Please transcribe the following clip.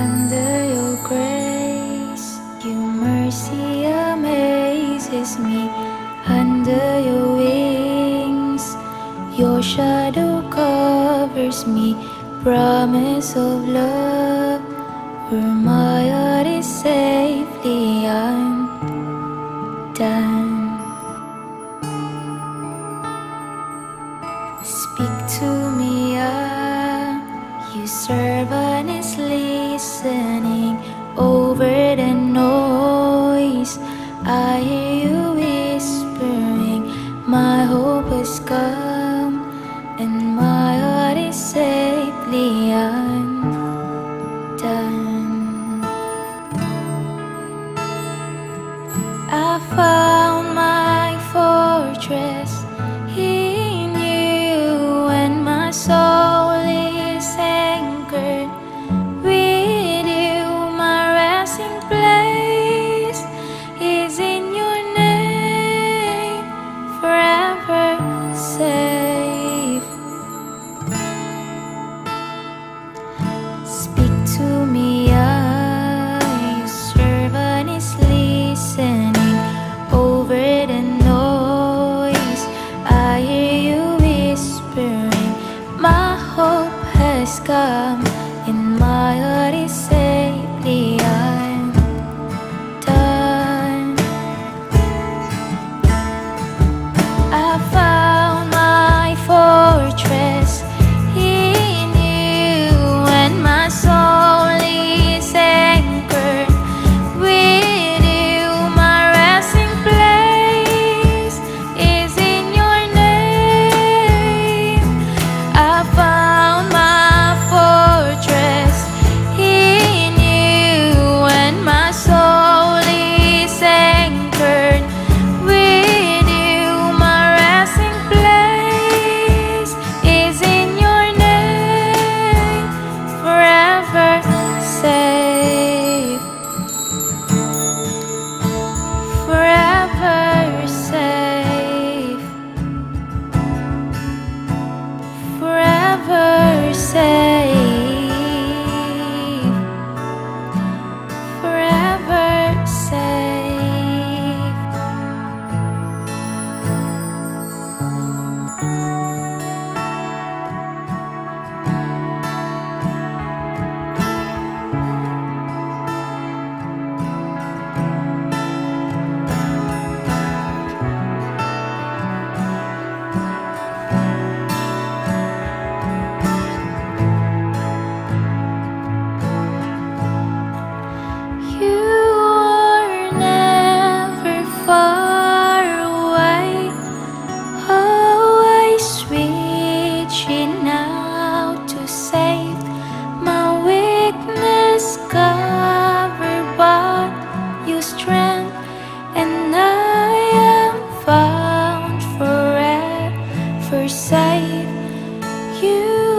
Under your grace, your mercy amazes me. Under your wings, your shadow covers me. Promise of love, where my heart is safely undone. 放。always come in my heart. you.